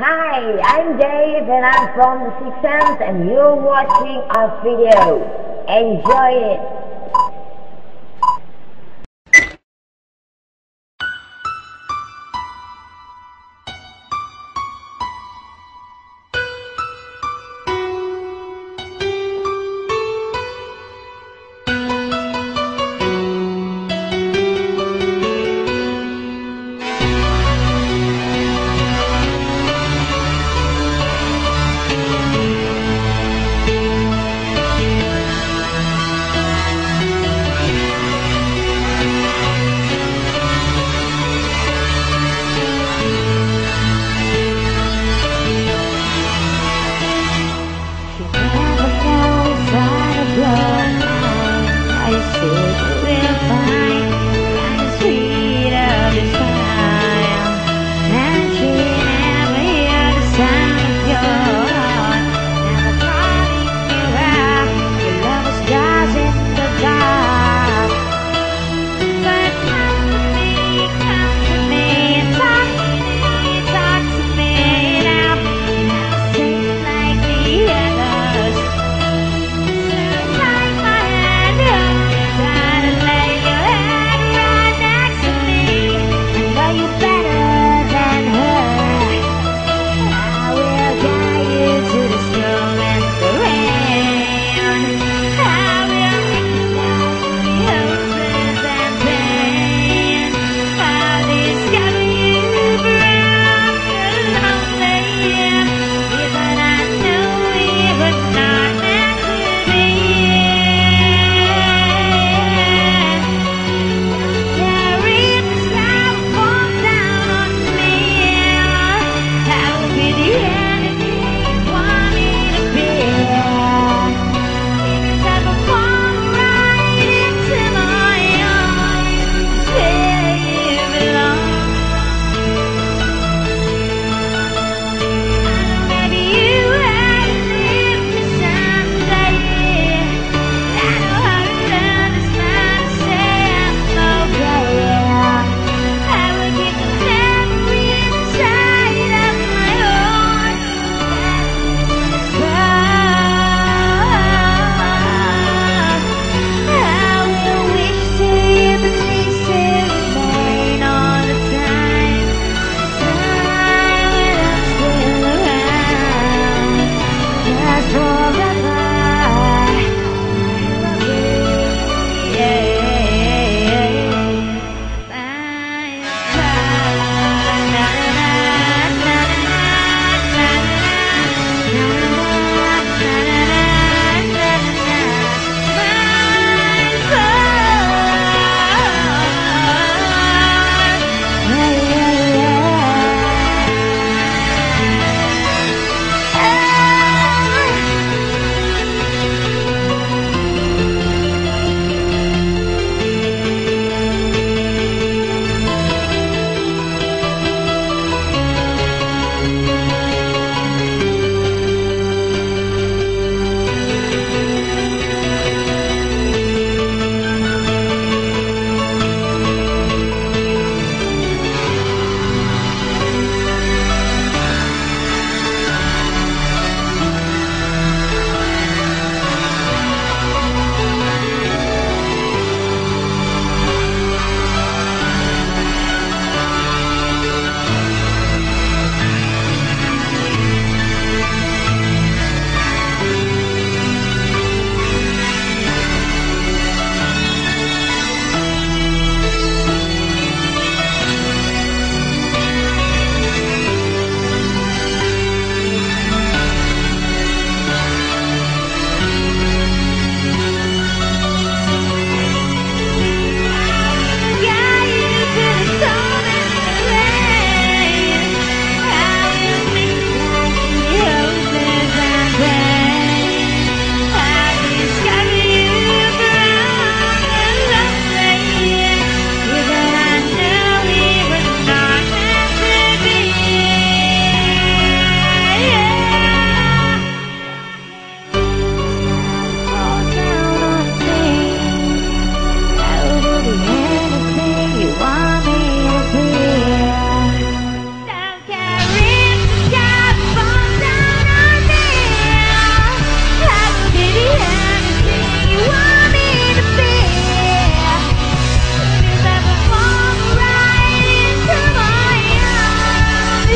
Hi, I'm Dave and I'm from the Sixth Sense and you're watching our video. Enjoy it!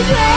Dave.